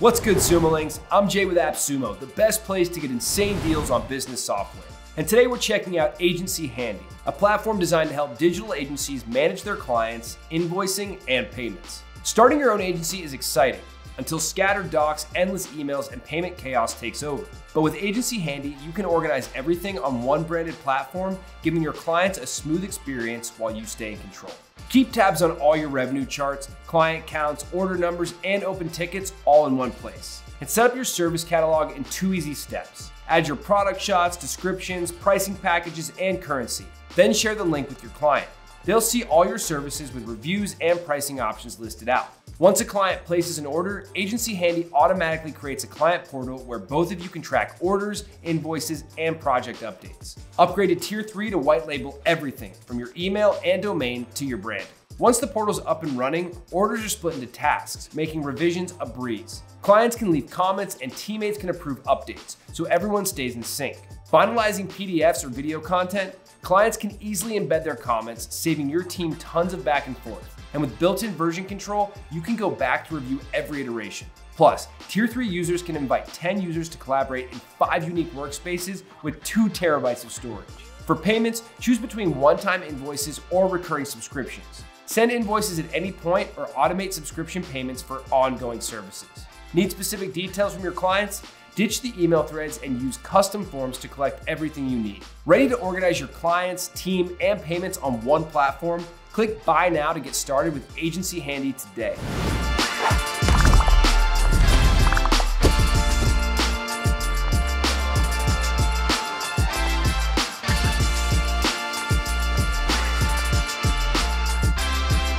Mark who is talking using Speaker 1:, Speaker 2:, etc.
Speaker 1: What's good, Sumolings? I'm Jay with AppSumo, the best place to get insane deals on business software. And today we're checking out Agency Handy, a platform designed to help digital agencies manage their clients, invoicing, and payments. Starting your own agency is exciting until scattered docs, endless emails, and payment chaos takes over. But with Agency Handy, you can organize everything on one branded platform, giving your clients a smooth experience while you stay in control. Keep tabs on all your revenue charts, client counts, order numbers, and open tickets all in one place. And set up your service catalog in two easy steps. Add your product shots, descriptions, pricing packages, and currency. Then share the link with your client. They'll see all your services with reviews and pricing options listed out. Once a client places an order, Agency Handy automatically creates a client portal where both of you can track orders, invoices, and project updates. Upgrade to Tier 3 to white label everything from your email and domain to your brand. Once the portal's up and running, orders are split into tasks, making revisions a breeze. Clients can leave comments and teammates can approve updates, so everyone stays in sync. Finalizing PDFs or video content, clients can easily embed their comments, saving your team tons of back and forth. And with built-in version control, you can go back to review every iteration. Plus, Tier 3 users can invite 10 users to collaborate in 5 unique workspaces with 2 terabytes of storage. For payments, choose between one-time invoices or recurring subscriptions. Send invoices at any point or automate subscription payments for ongoing services. Need specific details from your clients? Ditch the email threads and use custom forms to collect everything you need. Ready to organize your clients, team, and payments on one platform? Click Buy Now to get started with Agency Handy today.